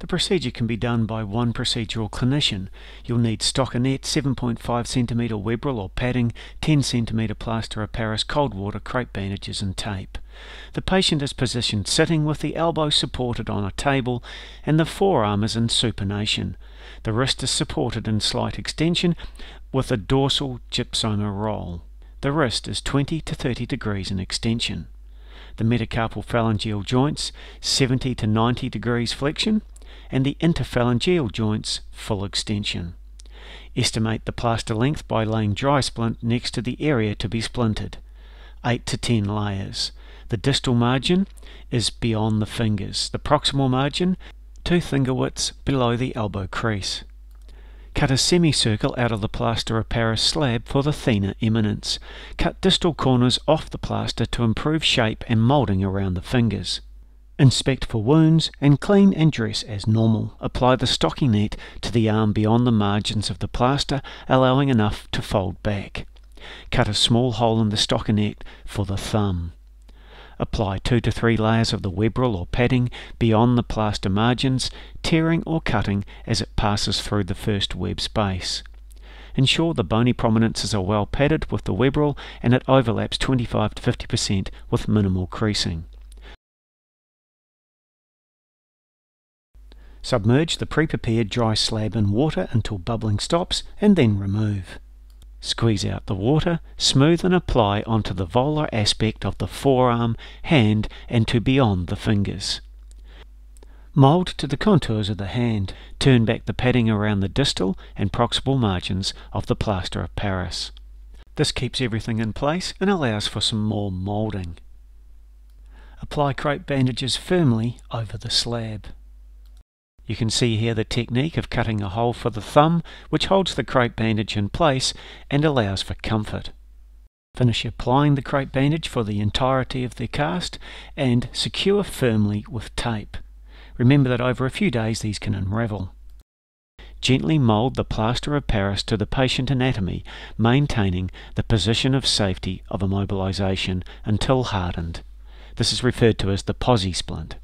The procedure can be done by one procedural clinician. You'll need stockinette, 7.5 cm Webril or padding, 10 cm plaster of Paris, cold water, crepe bandages and tape. The patient is positioned sitting with the elbow supported on a table and the forearm is in supination. The wrist is supported in slight extension with a dorsal Gypsona roll. The wrist is 20 to 30 degrees in extension. The metacarpal phalangeal joints 70 to 90 degrees flexion and the interphalangeal joints full extension. Estimate the plaster length by laying dry splint next to the area to be splintered. 8 to 10 layers. The distal margin is beyond the fingers. The proximal margin, two finger widths below the elbow crease. Cut a semicircle out of the plaster of Paris slab for the thenar eminence. Cut distal corners off the plaster to improve shape and moulding around the fingers. Inspect for wounds and clean and dress as normal. Apply the stockinette to the arm beyond the margins of the plaster, allowing enough to fold back. Cut a small hole in the stockinette for the thumb. Apply two to three layers of the Webril or padding beyond the plaster margins, tearing or cutting as it passes through the first web space. Ensure the bony prominences are well padded with the Webril and it overlaps 25 to 50% with minimal creasing. Submerge the pre-prepared dry slab in water until bubbling stops and then remove. Squeeze out the water, smooth and apply onto the volar aspect of the forearm, hand and to beyond the fingers. Mould to the contours of the hand. Turn back the padding around the distal and proximal margins of the plaster of Paris. This keeps everything in place and allows for some more moulding. Apply crepe bandages firmly over the slab. You can see here the technique of cutting a hole for the thumb, which holds the crepe bandage in place and allows for comfort. Finish applying the crepe bandage for the entirety of the cast and secure firmly with tape. Remember that over a few days these can unravel. Gently mould the plaster of Paris to the patient anatomy, maintaining the position of safety of immobilization until hardened. This is referred to as the posi splint.